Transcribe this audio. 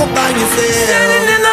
go in the.